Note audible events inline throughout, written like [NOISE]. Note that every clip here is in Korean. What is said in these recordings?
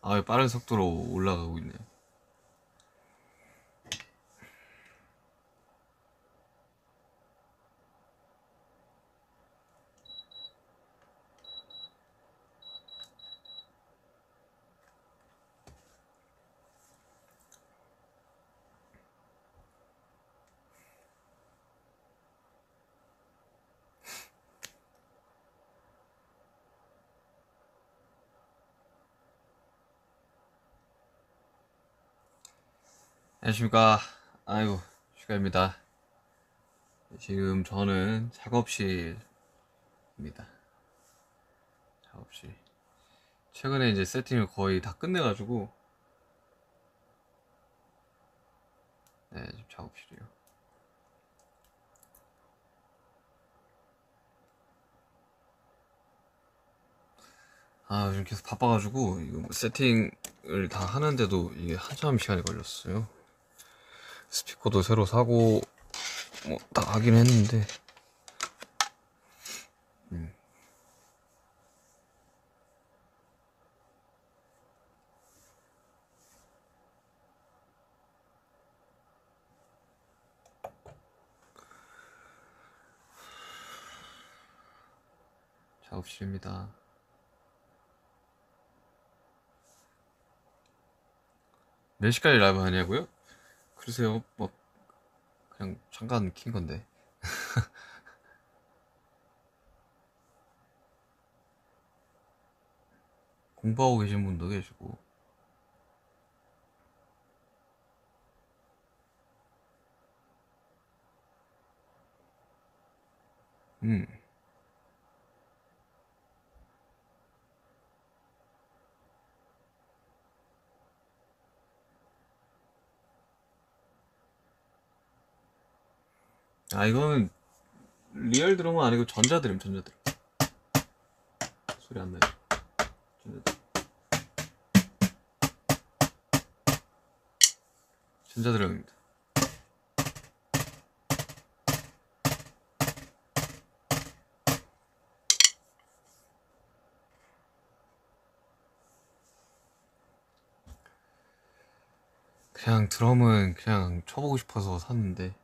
아, 빠른 속도로 올라가고 있네. 안녕하십니까. 아이고, 슈가입니다. 지금 저는 작업실입니다. 작업실. 최근에 이제 세팅을 거의 다 끝내가지고, 네, 지금 작업실이요. 아, 요즘 계속 바빠가지고, 이거 뭐 세팅을 다 하는데도 이게 한참 시간이 걸렸어요. 스피커도 새로 사고 뭐 다 하긴 했는데 음. 작업실입니다. 몇 시까지 라이브 하냐고요? 글쎄요, 뭐 그냥 잠깐 킨 건데. [LAUGHS] 공부하고 계신 분도 계시고. 음. 아, 이거는 리얼 드럼은 아니고 전자드럼, 전자드럼. 소리 안 나요. 전자드럼. 전자드럼입니다. 그냥 드럼은 그냥 쳐보고 싶어서 샀는데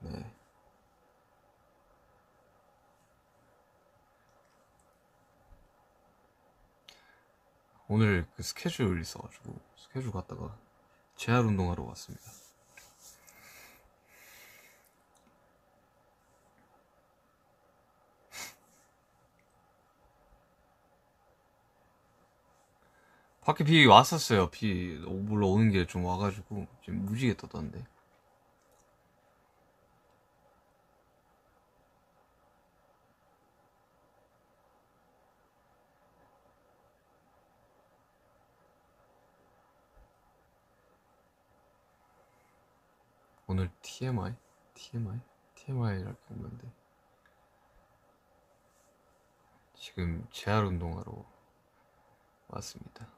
네. 오늘 그 스케줄 있어가지고 스케줄 갔다가 재활 운동하러 왔습니다. 밖에 비 왔었어요. 비 물러 오는 게 좀 와가지고 지금 무지개 떴던데. 오늘 TMI? TMI? TMI랄 게 없는데 지금 재활 운동하러 왔습니다.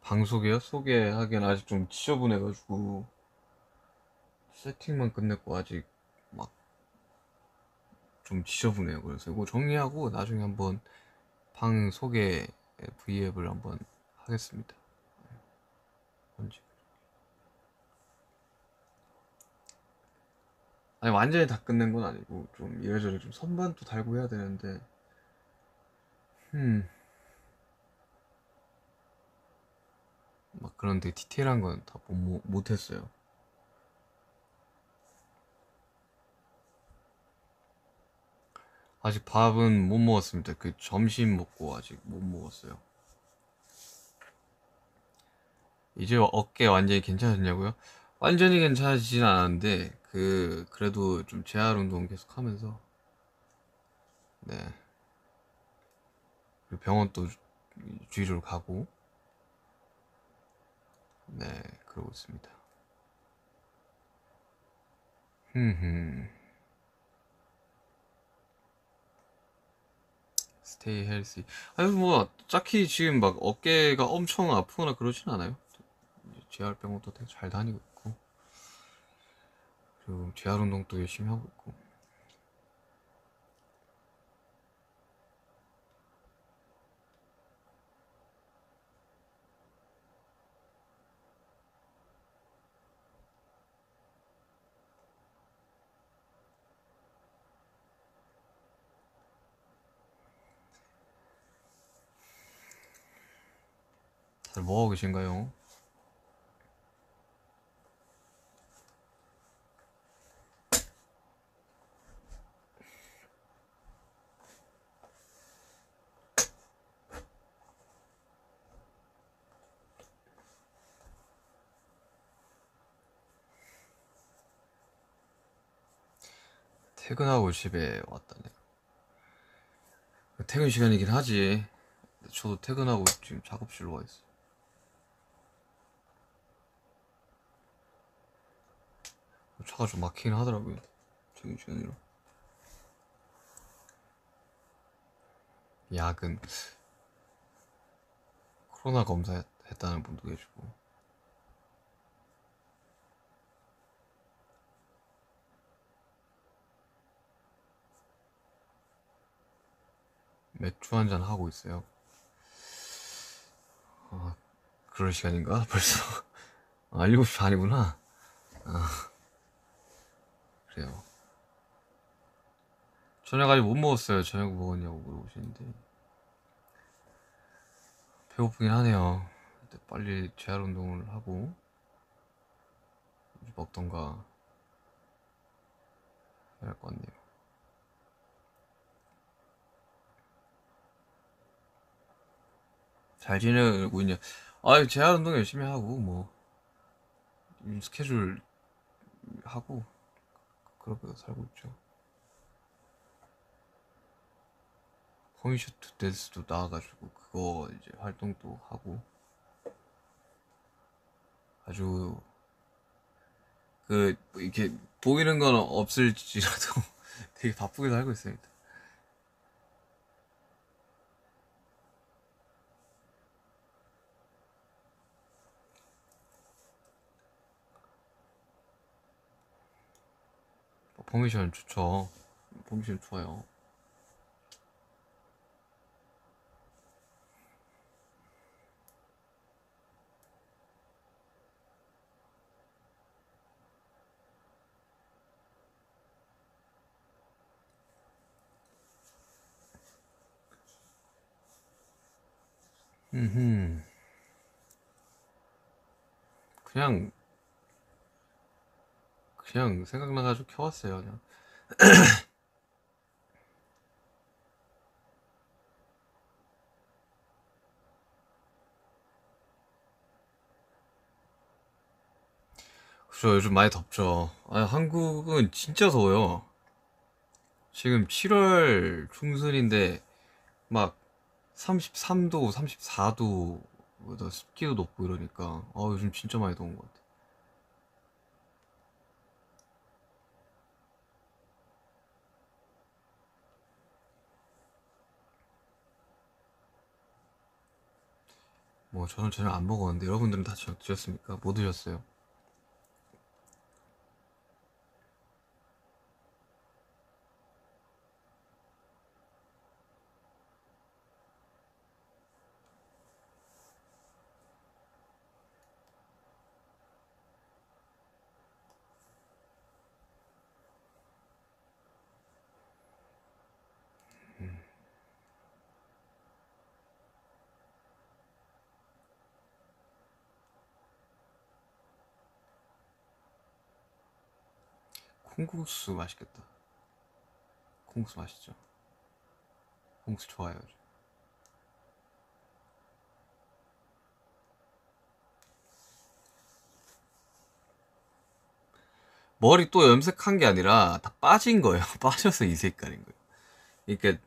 방송이요? 소개하기엔 아직 좀 지저분해가지고 세팅만 끝냈고 아직 막 좀 지저분해요. 그래서 이거 정리하고 나중에 한번 방 소개 V앱을 한번 하겠습니다. 언제? 아니 완전히 다 끝낸 건 아니고 좀 이래저래 좀 선반도 달고 해야 되는데 음. 막 그런데 디테일한 건 다 못 했어요. 아직 밥은 못 먹었습니다. 그 점심 먹고 아직 못 먹었어요. 이제 어깨 완전히 괜찮았냐고요? 완전히 괜찮아지진 않았는데 그 그래도 좀 재활 운동 계속 하면서 네 병원 또 주의를 가고 네 그러고 있습니다. 흠흠 스테이 헬시 아니 뭐 딱히 지금 막 어깨가 엄청 아프거나 그러진 않아요. 재활병원도 되게 잘 다니고 있고 그리고 재활운동도 열심히 하고 있고 다들 뭐하고 계신가요? 퇴근하고 집에 왔다네. 퇴근 시간이긴 하지. 저도 퇴근하고 지금 작업실로 와 있어. 차가 좀 막히긴 하더라고요. 퇴근 시간이라. 야근. 코로나 검사했다는 분도 계시고. 맥주 한잔 하고 있어요. 아, 그럴 시간인가? [LAUGHS] 벌써. 아, 7시 반이구나. 아, 그래요. 저녁 아직 못 먹었어요. 저녁 먹었냐고 물어보시는데. 배고프긴 하네요. 빨리 재활 운동을 하고, 먹던가 해야 할 것 같네요. 잘 지내고 있냐? 아, 재활 운동 열심히 하고 뭐 스케줄 하고 그렇게 살고 있죠. to Dance도 나와가지고 그거 이제 활동도 하고 아주 그 이렇게 보이는 건 없을지라도 [LAUGHS] 되게 바쁘게 살고 있습니다. 포미션 좋죠. 포미션 좋아요. 음, 그냥 그냥 생각나가지고 켜왔어요. 그냥. [COUGHS] 그죠 요즘 많이 덥죠. 아, 한국은 진짜 더워요. 지금 7월 중순인데 막 33도, 34도, 습기도 높고 이러니까 아, 요즘 진짜 많이 더운 것 같아. 뭐 저는 저녁 안 먹었는데 여러분들은 다 저녁 드셨습니까? 뭐 드셨어요? 콩국수 맛있겠다. 콩국수 맛있죠? 콩국수 좋아요. 머리 또 염색한 게 아니라 다 빠진 거예요. [LAUGHS] 빠져서 이 색깔인 거예요. 그러니까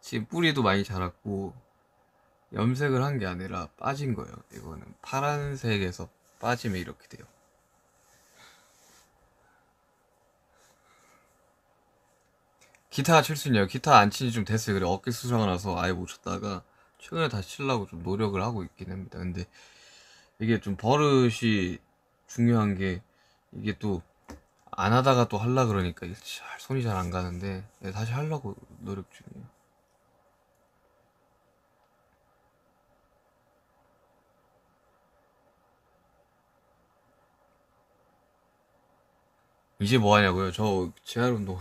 지금 뿌리도 많이 자랐고 염색을 한 게 아니라 빠진 거예요. 이거는 파란색에서 빠지면 이렇게 돼요. 기타 칠 수 있냐고. 기타 안 친지 좀 됐어요. 그래 어깨 수술하고 나서 아예 못 쳤다가 최근에 다시 치려고 좀 노력을 하고 있긴 합니다. 근데 이게 좀 버릇이 중요한 게 이게 또 안 하다가 또 할라 그러니까 잘 손이 잘 안 가는데 네, 다시 하려고 노력 중이에요. 이제 뭐 하냐고요? 저 재활 운동을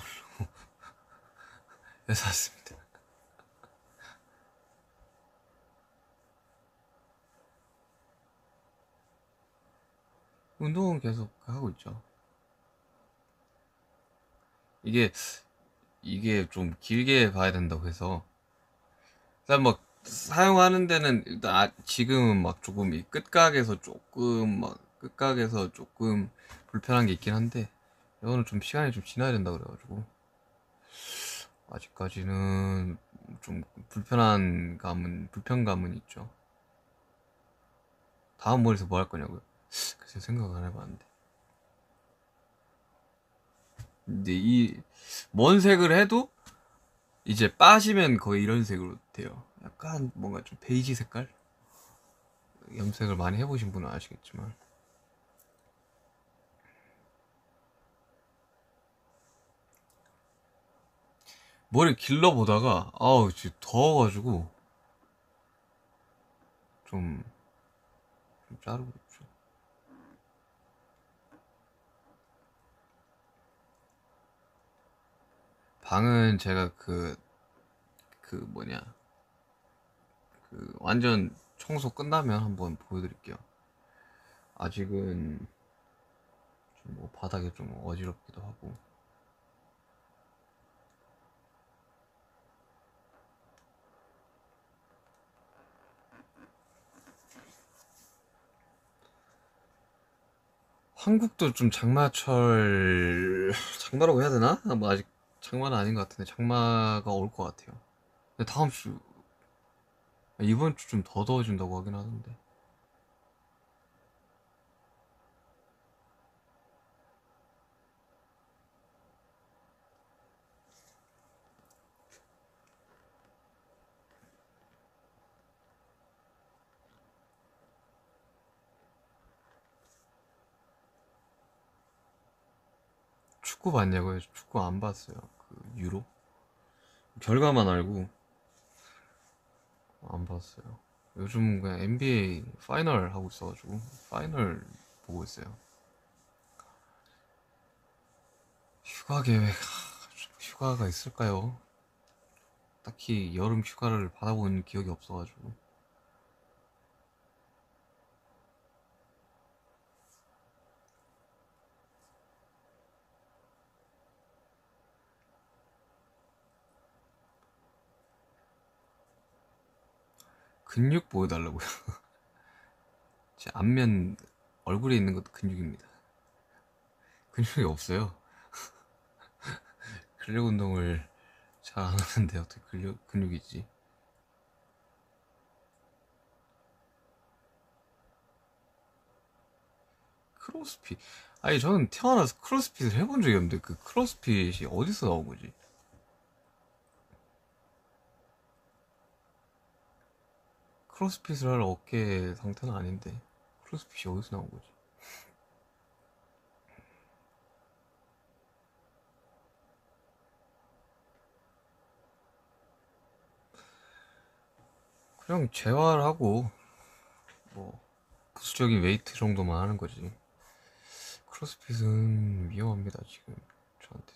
해서 왔습니다. 운동은 계속 하고 있죠. 이게 이게 좀 길게 봐야 된다고 해서 일단 뭐 사용하는 데는 일단 아, 지금은 막 조금 이 끝각에서 조금 막 끝각에서 조금 불편한 게 있긴 한데 이거는 좀 시간이 좀 지나야 된다 그래가지고 아직까지는 좀 불편한 감은 불편감은 있죠. 다음 머리에서 뭐 할 거냐고요? 글쎄 생각 안 해봤는데. 근데 이뭔 색을 해도 이제 빠지면 거의 이런 색으로 돼요. 약간 뭔가 좀 베이지 색깔? 염색을 많이 해보신 분은 아시겠지만. 머리 길러보다가, 아우, 지금 더워가지고, 좀, 좀 자르고 있죠. 방은 제가 그, 그 뭐냐, 그 완전 청소 끝나면 한번 보여드릴게요. 아직은 좀 뭐 바닥에 좀 어지럽기도 하고. 한국도 좀 장마철 장마라고 해야 되나? 아, 뭐 아직 장마는 아닌 것 같은데 장마가 올 것 같아요. 근데 다음 주 이번 주 좀 더 더워진다고 하긴 하던데. 축구 봤냐고요? 축구 안 봤어요. 그 유로 결과만 알고 안 봤어요. 요즘 그냥 NBA final 하고 있어가지고 final 보고 있어요. 휴가 계획 하, 휴가가 있을까요? 딱히 여름 휴가를 받아본 기억이 없어가지고 근육 보여달라고요. [LAUGHS] 제 앞면 얼굴에 있는 것도 근육입니다. 근육이 없어요. [LAUGHS] 근력 운동을 잘 안 하는데 어떻게 근육, 근육이지? 크로스핏. 아니, 저는 태어나서 크로스핏을 해본 적이 없는데 그 크로스핏이 어디서 나온 거지? 크로스핏을 할 어깨 상태는 아닌데 크로스핏이 어디서 나온 거지? 그냥 재활 하고 뭐 부수적인 웨이트 정도만 하는 거지. 크로스핏은 위험합니다 지금 저한테.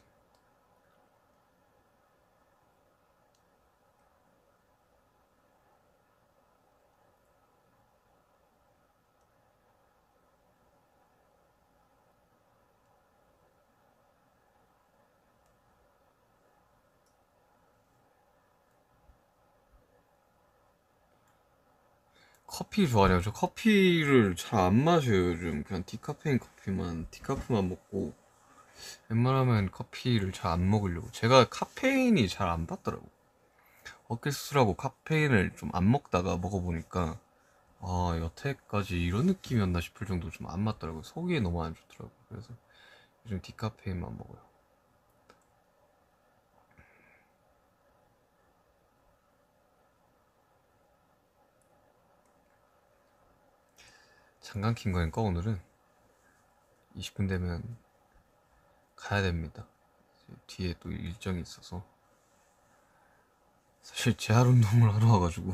커피 좋아해요. 저 커피를 잘 안 마셔요, 요즘. 그냥 디카페인 커피만, 디카프만 먹고, 웬만하면 커피를 잘 안 먹으려고. 제가 카페인이 잘 안 받더라고. 어깨 수술하고 카페인을 좀 안 먹다가 먹어보니까, 아, 여태까지 이런 느낌이었나 싶을 정도로 좀 안 맞더라고요. 속이 너무 안 좋더라고요. 그래서 요즘 디카페인만 먹어요. 잠깐 킨 거니까 오늘은 20분 되면 가야 됩니다. 뒤에 또 일정이 있어서 사실 재활 운동을 하러 와가지고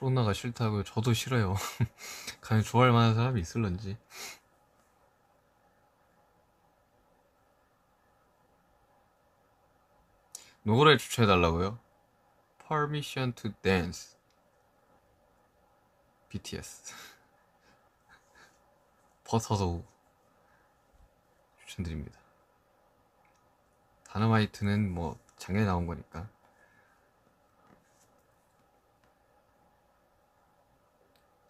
코로나가 싫다고요. 저도 싫어요. [LAUGHS] 과연 좋아할 만한 사람이 있을런지. 노래 추천해달라고요? Permission to Dance BTS [LAUGHS] 버터도 추천드립니다 다너마이트는 뭐 작년에 나온 거니까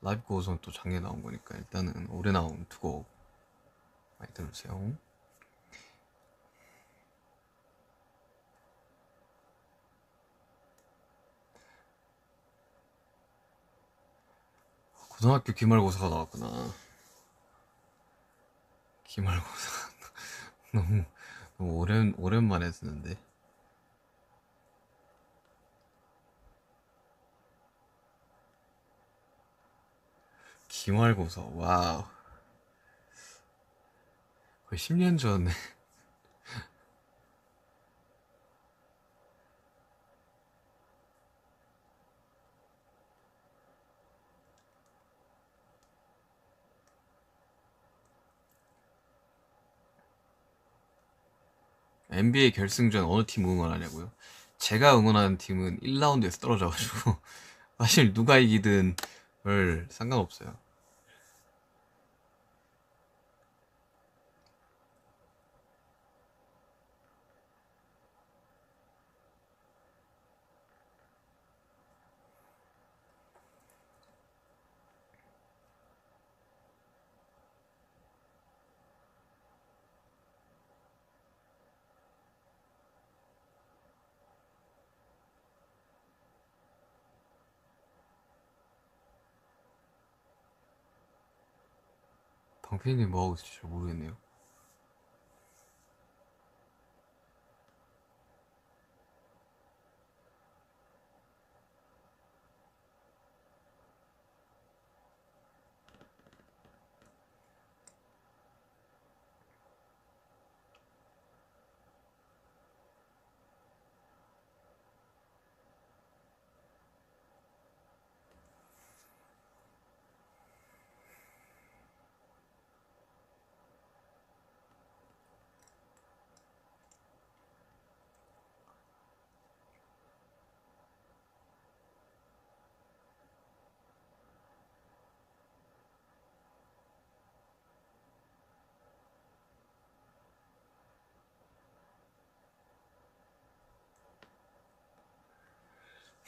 라이브 고우선 또 작년에 나온 거니까 일단은 올해 나온 두 곡 많이 들으세요 고등학교 기말고사가 나왔구나. 기말고사 [LAUGHS] 너무 너무 오랜 오랜만에 듣는데. 기말고사 와우. 거의 10년 전에 [LAUGHS] NBA 결승전 어느 팀 응원하냐고요? 제가 응원하는 팀은 1라운드에서 떨어져가지고 [LAUGHS] 사실 누가 이기든 별 상관없어요. 방피디님 뭐하고 있을지 잘 모르겠네요.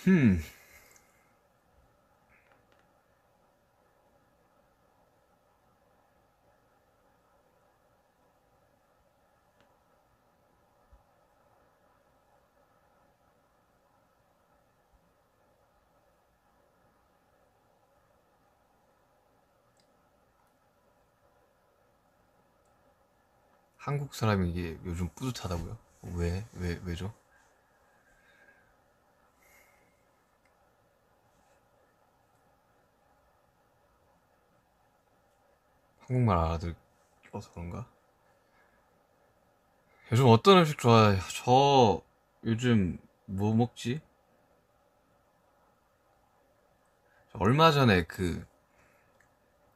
흠. 한국 사람이 이게 요즘 뿌듯하다고요? 왜, 왜, 왜죠? 한국말 알아들어서 그런가? 요즘 어떤 음식 좋아해요? 저 요즘 뭐 먹지? 얼마 전에 그,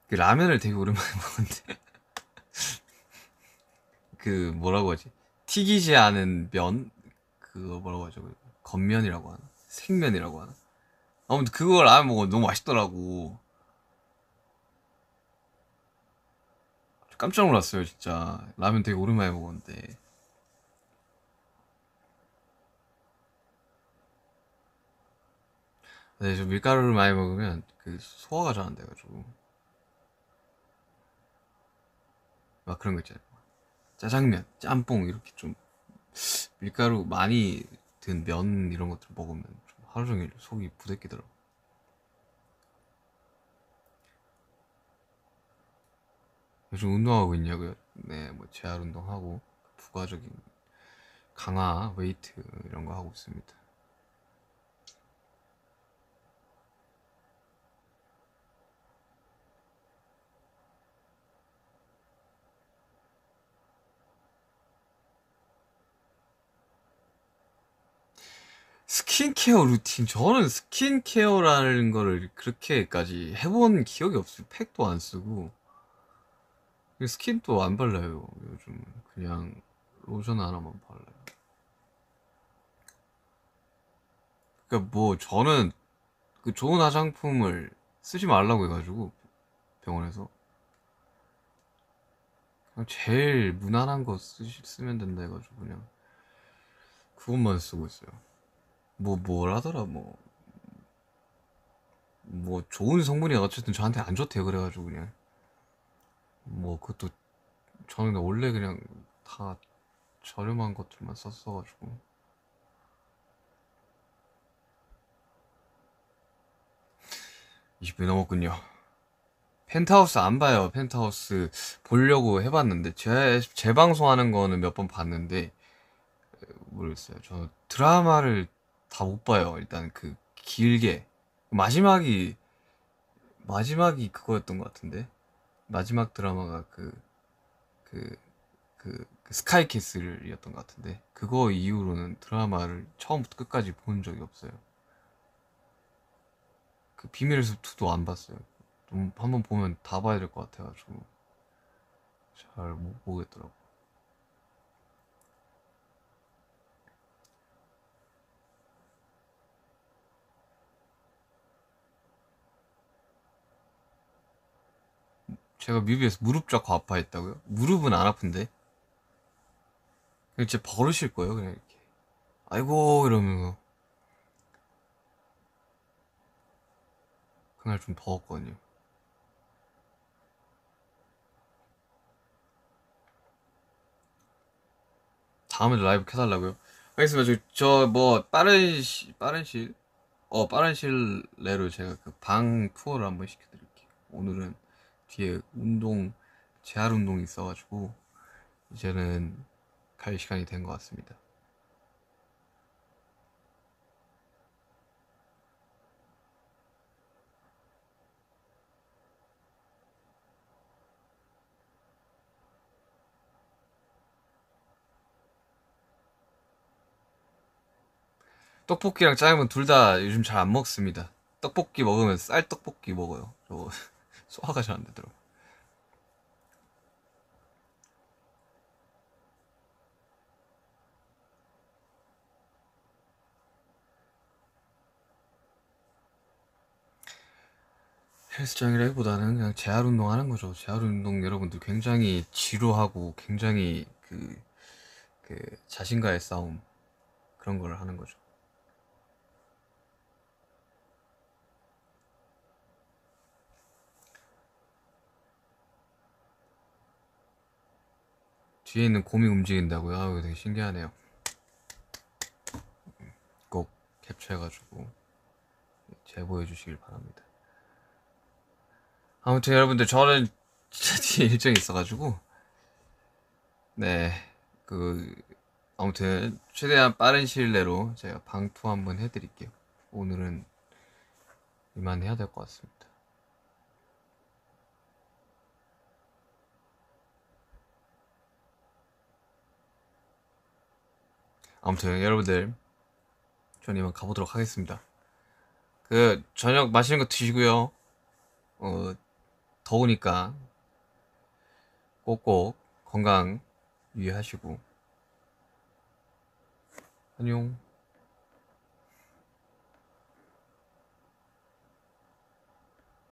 그 라면을 되게 오랜만에 [LAUGHS] 먹었는데 그 뭐라고 하지? 튀기지 않은 면 그거 뭐라고 하죠? 겉면이라고 하나? 생면이라고 하나? 아무튼 그걸 라면 먹어 너무 맛있더라고. 깜짝 놀랐어요, 진짜. 라면 되게 오랜만에 먹었는데. 네, 저 밀가루를 많이 먹으면 그 소화가 잘 안 돼가지고. 막 그런 거 있잖아요. 짜장면, 짬뽕 이렇게 좀 밀가루 많이 든 면 이런 것들 먹으면 좀 하루 종일 속이 부대끼더라고. 요즘 운동하고 있냐고요? 네, 뭐 재활 운동하고 부가적인 강화, 웨이트 이런 거 하고 있습니다. 스킨케어 루틴 저는 skincare라는 거를 그렇게까지 해본 기억이 없어요 팩도 안 쓰고 스킨도 안 발라요. 요즘 그냥 로션 하나만 발라요. 그니까 뭐 저는 그 좋은 화장품을 쓰지 말라고 해가지고 병원에서. 그냥 제일 무난한 거 쓰시, 쓰면 된다 해가지고 그냥 그것만 쓰고 있어요. 뭐 뭘 하더라 뭐. 뭐 좋은 성분이 어쨌든 저한테 안 좋대요. 그래가지고 그냥 뭐 그것도 저는 원래 그냥 다 저렴한 것들만 썼어가지고. 20분 넘었군요. 펜트하우스 안 봐요. 펜트하우스 보려고 해봤는데 제, 재방송하는 거는 몇 번 봤는데 모르겠어요. 저 드라마를 다 못 봐요. 일단 그 길게. 마지막이 마지막이 그거였던 것 같은데 마지막 드라마가 그 그, 그, 그 스카이캐슬이었던 것 같은데 그거 이후로는 드라마를 처음부터 끝까지 본 적이 없어요. 그 비밀의 숲 2도 안 봤어요. 좀 한번 보면 다 봐야 될 것 같아가지고 잘 못 보겠더라고 제가 뮤비에서 무릎 잡고 아파했다고요? 무릎은 안 아픈데? 그냥 진짜 버릇일 거예요 그냥 이렇게 아이고 이러면서 그날 좀 더웠거든요 다음에 라이브 켜달라고요? 알겠습니다 저 뭐 빠른 시 빠른 실어 빠른 실 내로 제가 그 방 투어를 한번 시켜드릴게요 오늘은 뒤에 운동 재활 운동이 있어가지고 이제는 갈 시간이 된 것 같습니다. 떡볶이랑 짜장면 둘 다 요즘 잘 안 먹습니다. 떡볶이 먹으면 쌀 떡볶이 먹어요. 저 소화가 잘 안 되더라고. 헬스장이라기보다는 그냥 재활 운동 하는 거죠. 재활 운동 여러분들 굉장히 지루하고 굉장히 그, 그 자신과의 싸움 그런 걸 하는 거죠. 뒤에 있는 곰이 움직인다고요? 아유, 되게 신기하네요. 꼭 캡처해가지고 제보해 주시길 바랍니다. 아무튼 여러분들 저는 진짜 뒤에 일정이 있어가지고 네, 그 아무튼 최대한 빠른 시일 내로 제가 방투 한번 해드릴게요. 오늘은 이만 해야 될 것 같습니다. 아무튼 여러분들 저는 이만 가보도록 하겠습니다. 그 저녁 맛있는 거 드시고요. 어 더우니까 꼭꼭 건강 유의하시고 안녕.